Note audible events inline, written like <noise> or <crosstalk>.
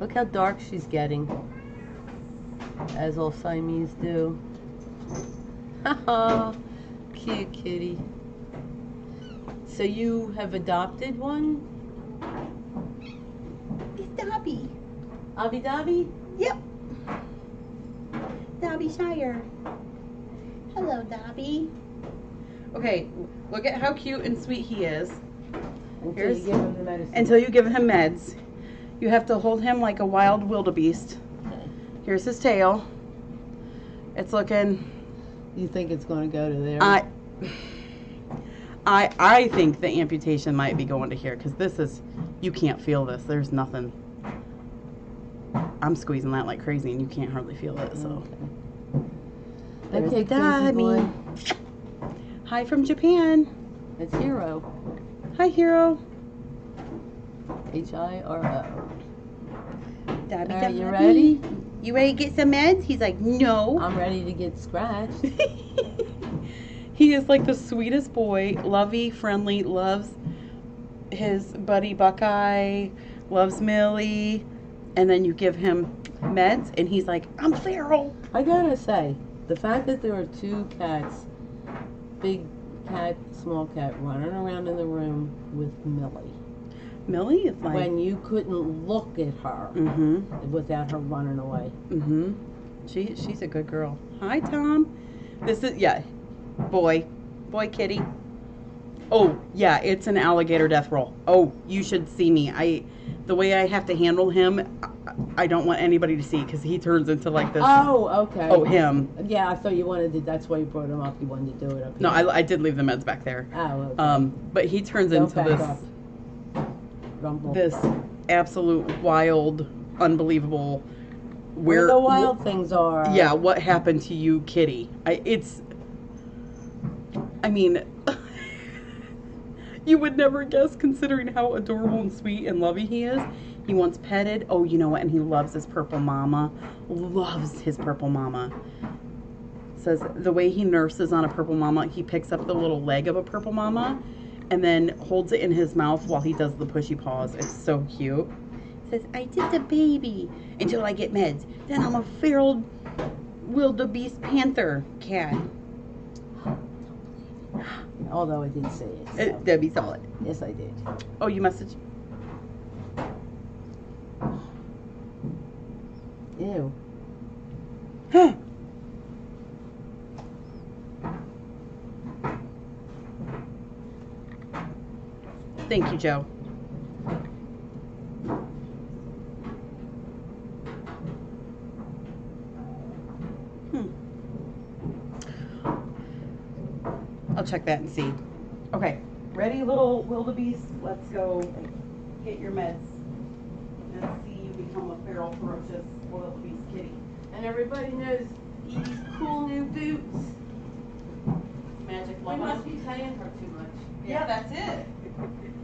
Look how dark she's getting. As all Siamese do. Haha. <laughs> Cute kitty. So you have adopted one? It's Dobby. Abu Dhabi? Yep. Dobby Shire. Hello, Dobby. Okay, look at how cute and sweet he is. Until Here's- you give him the medicine. Until you give him meds. You have to hold him like a wild wildebeest. Okay. Here's his tail. It's looking You think it's going to go to there? I I I think the amputation might be going to here cuz this is you can't feel this. There's nothing. I'm squeezing that like crazy and you can't hardly feel it. So There's Okay, crazy Dobby. boy. Hi from Japan. It's Hero. Hi Hero. H I R O. Dobby, Are you ready? You ready to get some meds? He's like, "No." I'm ready to get scratched. <laughs> he is like the sweetest boy, lovey, friendly, loves his buddy Buckeye, loves Millie, and then you give him meds, and he's like, I'm feral. I gotta say, the fact that there are two cats, big cat, small cat, running around in the room with Millie, Millie like, when you couldn't look at her mm-hmm, without her running away. mm-hmm. She she's a good girl. Hi Tom. This is yeah, boy, boy kitty. Oh yeah, it's an alligator death roll. Oh, you should see me. I, the way I have to handle him, I, I don't want anybody to see because he turns into like this. Oh, okay. Oh, him. Yeah, I thought you wanted to. That's why you brought him up. You wanted to do it up No. I, I did leave the meds back there. Oh, okay. Um, but he turns Don't into this up. This absolute wild, unbelievable. Where Where the wild things are. Yeah, what happened to you, Kitty? I it's. I mean, <laughs> you would never guess considering how adorable and sweet and lovey he is. He wants petted. Oh, you know what? And he loves his purple mama. Loves his purple mama. Says the way he nurses on a purple mama, he picks up the little leg of a purple mama and then holds it in his mouth while he does the pushy paws. It's so cute. Says, I did the baby until I get meds. Then I'm a feral wildebeest panther cat. Although I didn't say it. Uh, so. Debbie saw it. Yes, I did. Oh, you messaged. Ew. Thank you, Joe. Hmm. I'll check that and see. Okay, ready, little wildebeest? Let's go get your meds. Let's see you become a feral, ferocious wildebeest kitty. And everybody knows these cool new boots. Magic We must be paying her too much. Yeah, that's it. <laughs>